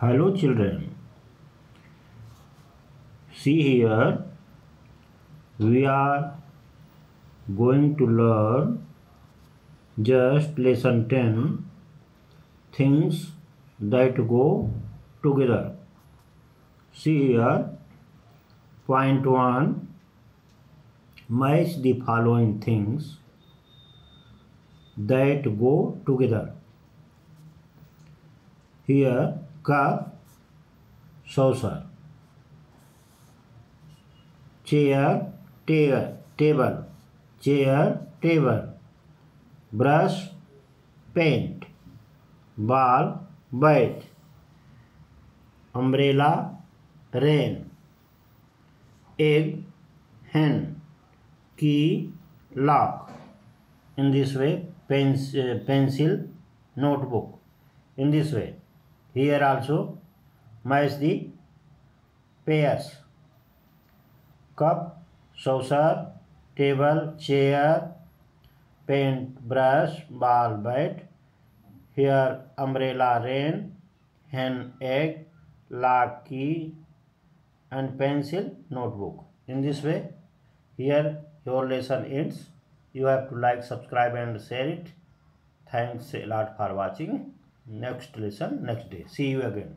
Hello children. See here we are going to learn just lesson 10 things that go together. See here point 1 match the following things that go together. Here cup, saucer, chair, ta- table, chair, table, brush, paint, ball, bat, umbrella, rain, egg, hen, key, lock. In this way, pens- uh, pencil, notebook. In this way. Here also match the pairs. Cup, saucer, table, chair, paint, brush, ball, bat. Here umbrella, rain, hen, egg, lock, key, and pencil, notebook. In this way, here your lesson ends. You have to like, subscribe, and share it. Thanks a lot for watching. Next lesson, next day. See you again.